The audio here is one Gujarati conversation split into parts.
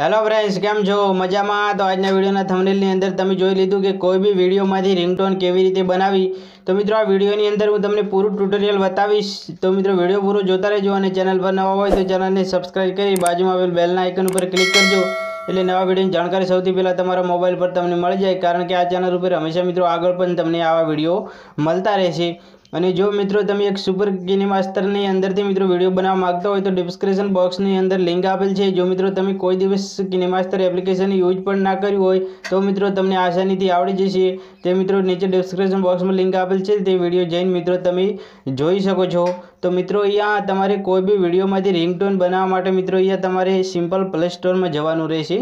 હેલો ફ્રેન્ડ્સ કેમ છો? મજામાં? તો આજના વિડીયોના થંબનેલની અંદર તમે જોઈ લીધું કે કોઈ બી વિડીયોમાંથી રિંગટોન કેવી રીતે બનાવી? તો મિત્રો, આ વિડીયોની અંદર હું તમને પૂરું ટ્યુટોરિયલ બતાવીશ. તો મિત્રો, વીડિયો પૂરો જોતા રહેજો અને ચેનલ પર નવા હોય તો ચેનલને સબસ્ક્રાઇબ કરી બાજુમાં આવેલ બેલના આઇકન ઉપર ક્લિક કરજો. એટલે નવા વિડીયોની જાણકારી સૌથી પહેલાં તમારા મોબાઈલ પર તમને મળી જાય. કારણ કે આ ચેનલ ઉપર હંમેશા મિત્રો આગળ પણ તમને આવા વીડિયો મળતા રહેશે. અને જો મિત્રો તમે એક સુપર કિની માસ્ટરની અંદરથી મિત્રો વીડિયો બનાવવા માંગતા હોય તો ડિસ્ક્રિપ્શન બોક્સની અંદર લિંક આપેલ છે. જો મિત્રો તમે કોઈ દિવસ કિની માસ્ટર એપ્લિકેશન યુઝ પણ ના કર્યું હોય તો મિત્રો તમને આસાનીથી આવડી જશે. તે મિત્રો નીચે ડિસ્ક્રિપ્શન બોક્સમાં લિંક આપેલ છે. તે વીડિયો જઈને મિત્રો તમે જોઈ શકો છો. તો મિત્રો અહીંયા તમારે કોઈ બી વિડીયોમાંથી રિંગટોન બનાવવા માટે મિત્રો અહીંયા તમારે સિમ્પલ પ્લે સ્ટોરમાં જવાનું રહેશે.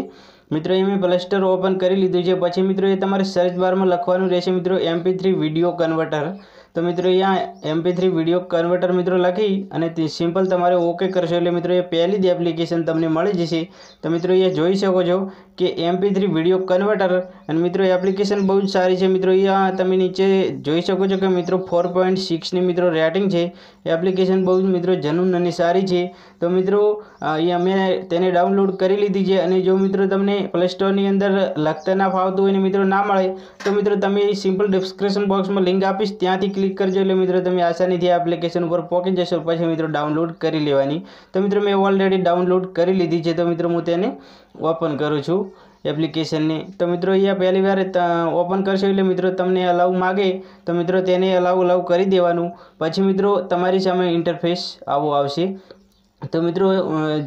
મિત્રો એ મેં પ્લે સ્ટોર ઓપન કરી લીધું છે. પછી મિત્રો એ તમારે સર્ચ બારમાં લખવાનું રહેશે. મિત્રો એમપી થ્રી વીડિયો કન્વર્ટર તો મિત્રો અહીંયા એમપી થ્રી વીડિયો કન્વર્ટર મિત્રો લખી અને તે સિમ્પલ તમારે ઓકે કરશો એટલે મિત્રો એ પહેલી જ એપ્લિકેશન તમને મળી જશે. તો મિત્રો અહીંયા જોઈ શકો છો કે એમપી થ્રી વીડિયો કન્વર્ટર અને મિત્રો એપ્લિકેશન બહુ જ સારી છે. મિત્રો એ તમે નીચે જોઈ શકો છો કે મિત્રો ફોર પોઈન્ટ સિક્સની મિત્રો રેટિંગ છે. એપ્લિકેશન બહુ જ મિત્રો જનૂન અને સારી છે. તો મિત્રો અહીંયા મેં તેને ડાઉનલોડ કરી લીધી છે. અને જો મિત્રો તમને પ્લે સ્ટોરની અંદર લખતા ના ફાવતું હોય ને મિત્રો ના મળે, તો મિત્રો તમે સિમ્પલ ડિસ્ક્રિપ્શન બોક્સમાં લિંક આપીશ. ત્યાંથી ક્લિક કરજો એટલે મિત્રો તમે આસાનીથી એપ્લિકેશન ઉપર પહોંચી જશો. પછી મિત્રો ડાઉનલોડ કરી લેવાની. તો મિત્રો, મેં ઓલરેડી ડાઉનલોડ કરી લીધી છે. તો મિત્રો, હું તેને ઓપન કરું છું એપ્લિકેશનને. તો મિત્રો, અહીંયા પહેલી વાર ઓપન કરશો એટલે મિત્રો તમને અલાઉ માગે, તો મિત્રો તેને અલાઉ અલાઉ કરી દેવાનું. પછી મિત્રો, તમારી સામે ઇન્ટરફેસ આવો આવશે. તો મિત્રો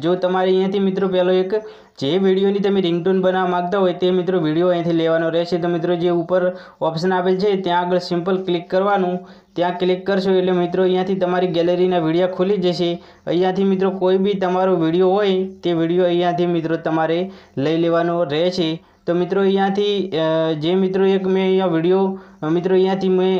જો તમારે અહીંયાથી મિત્રો પહેલો એક જે વિડીયોની તમે રિંગટોન બનાવવા માગતા હોય તે મિત્રો વીડિયો અહીંથી લેવાનો રહેશે. તો મિત્રો જે ઉપર ઓપ્શન આપેલ છે, ત્યાં આગળ સિમ્પલ ક્લિક કરવાનું. ત્યાં ક્લિક કરશો એટલે મિત્રો અહીંયાથી તમારી ગેલેરીના વીડિયો ખુલી જશે. અહીંયાથી મિત્રો કોઈ બી તમારો વીડિયો હોય, તે વીડિયો અહીંયાથી મિત્રો તમારે લઈ લેવાનો રહેશે. તો મિત્રો અહીંયાથી જે મિત્રો એક મેં અહીંયા વીડિયો, મિત્રો અહીંયાથી મેં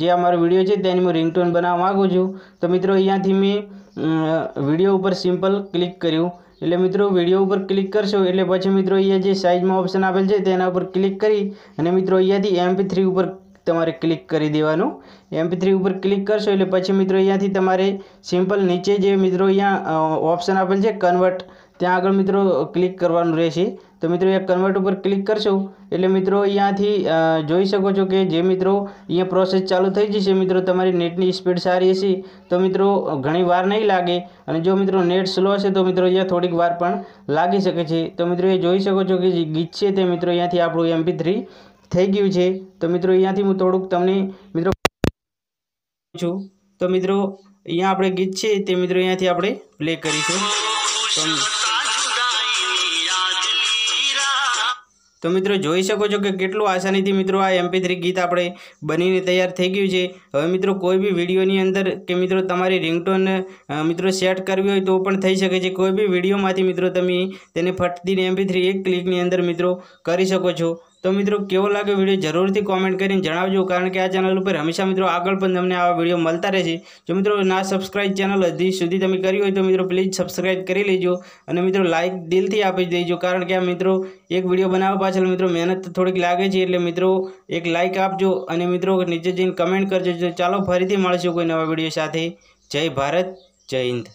જે અમારો વીડિયો છે તેની હું રિંગટોન બનાવવા માગું છું. તો મિત્રો અહીંયાથી મેં વીડિયો ઉપર સિમ્પલ ક્લિક કર્યું. એટલે મિત્રો વીડિયો ઉપર ક્લિક કરશો, એટલે પછી મિત્રો અહીંયા જે સાઇઝમાં ઓપ્શન આપેલ છે, તેના ઉપર ક્લિક કરી અને મિત્રો અહીંયાથી એમપી થ્રી ઉપર તમારે ક્લિક કરી દેવાનું. એમપી થ્રી ઉપર ક્લિક કરશો, એટલે પછી મિત્રો અહીંયાથી તમારે સિમ્પલ નીચે જે મિત્રો અહીંયા ઓપ્શન આપેલ છે કન્વર્ટ ત્યાં આગળ મિત્રો ક્લિક કરવાનું રહેશે. તો મિત્રો એ કન્વર્ટ ઉપર ક્લિક કરશો, એટલે મિત્રો અહીંયાથી જોઈ શકો છો કે જે મિત્રો અહીંયા પ્રોસેસ ચાલુ થઈ જશે મિત્રો તમારી નેટની સ્પીડ સારી હશે. તો મિત્રો ઘણી વાર નહીં લાગે, અને જો મિત્રો નેટ સ્લો હશે, તો મિત્રો અહીંયા થોડીક વાર પણ લાગી શકે છે. તો મિત્રો એ જોઈ શકો છો કે જે ગીત છે તે મિત્રો અહીંયાથી આપણું એમપી થ્રી થઈ ગયું છે. તો મિત્રો અહીંયાથી હું થોડુંક તમને મિત્રો છું. તો મિત્રો, અહીંયા આપણે ગીત છે તે મિત્રો અહીંયાથી આપણે પ્લે કરીશું. તો મિત્રો જોઈ શકો છો કે કેટલું આસાનીથી મિત્રો આ એમપી થ્રી ગીત આપણે બનીને તૈયાર થઈ ગયું છે. હવે મિત્રો કોઈ બી વિડીયોની અંદર કે મિત્રો તમારી રિંગટોન મિત્રો સેટ કરવી હોય તો પણ થઈ શકે છે. કોઈ બી વિડીયોમાંથી મિત્રો તમે તેને ફટતીને એમપી થ્રી એક ક્લિકની અંદર મિત્રો કરી શકો છો. તો મિત્રો, કેવો લાગે વીડિયો જરૂરથી કોમેન્ટ કરીને જણાવજો, કારણ કે આ ચેનલ ઉપર હંમેશા મિત્રો આગળ પણ તમને આવા વીડિયો મળતા રહેશે જો મિત્રો ના સબસ્ક્રાઇબ ચેનલ હજી સુધી તમે કરી હોય તો મિત્રો પ્લીઝ સબસ્ક્રાઇબ કરી લેજો અને મિત્રો લાઇક દિલથી આપી દેજો, કારણ કે આ મિત્રો એક વીડિયો બનાવવા પાછળ મિત્રો મહેનત થોડીક લાગે છે, એટલે મિત્રો એક લાઇક આપજો અને મિત્રો નીચે જઈને કમેન્ટ કરજો. ચાલો ફરીથી મળશું કોઈ નવા વીડિયો સાથે. જય ભારત, જય હિન્દ.